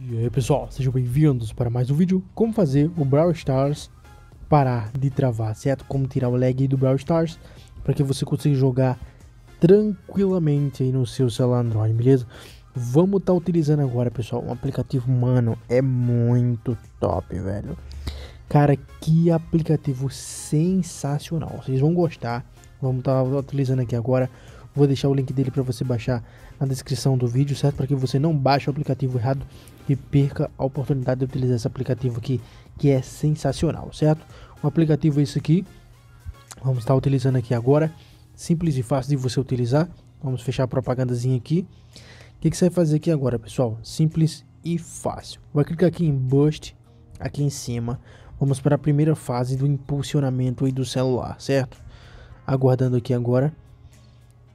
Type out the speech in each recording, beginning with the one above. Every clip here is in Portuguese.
E aí pessoal, sejam bem-vindos para mais um vídeo Como fazer o Brawl Stars parar de travar, certo? Como tirar o lag do Brawl Stars Para que você consiga jogar tranquilamente aí no seu celular Android, beleza? Vamos estar tá utilizando agora, pessoal, um aplicativo, mano, é muito top, velho Cara, que aplicativo sensacional, vocês vão gostar Vamos estar tá utilizando aqui agora Vou deixar o link dele para você baixar na descrição do vídeo, certo? Para que você não baixe o aplicativo errado e perca a oportunidade de utilizar esse aplicativo aqui, que é sensacional, certo? O aplicativo é esse aqui. Vamos estar utilizando aqui agora. Simples e fácil de você utilizar. Vamos fechar a propagandazinha aqui. O que, que você vai fazer aqui agora, pessoal? Simples e fácil. Vai clicar aqui em Boost, aqui em cima. Vamos para a primeira fase do impulsionamento aí do celular, certo? Aguardando aqui agora.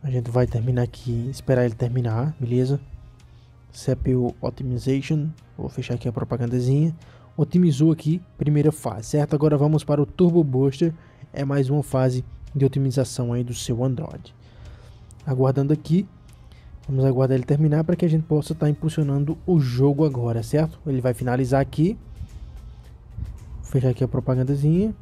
A gente vai terminar aqui, esperar ele terminar, beleza? CPU Optimization, vou fechar aqui a propagandazinha. Otimizou aqui, primeira fase, certo? Agora vamos para o Turbo Booster, é mais uma fase de otimização aí do seu Android. Aguardando aqui, vamos aguardar ele terminar para que a gente possa estar tá impulsionando o jogo agora, certo? Ele vai finalizar aqui. Vou fechar aqui a propagandazinha.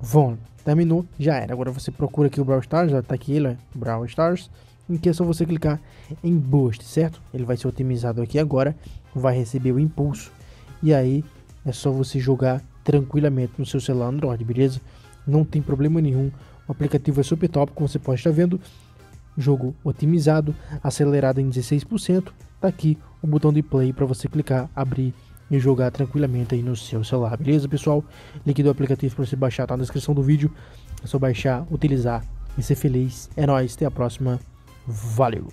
Vamos, terminou, já era. Agora você procura aqui o Brawl Stars, já tá aqui ele, Brawl Stars. Em que é só você clicar em Boost, certo? Ele vai ser otimizado aqui agora, vai receber o impulso. E aí é só você jogar tranquilamente no seu celular Android, beleza? Não tem problema nenhum. O aplicativo é super top, como você pode estar vendo. Jogo otimizado, acelerado em 16%. Tá aqui o botão de play para você clicar, abrir e jogar tranquilamente aí no seu celular, beleza pessoal? Link do aplicativo para você baixar tá na descrição do vídeo. É só baixar, utilizar e ser feliz. É nóis, até a próxima. Valeu!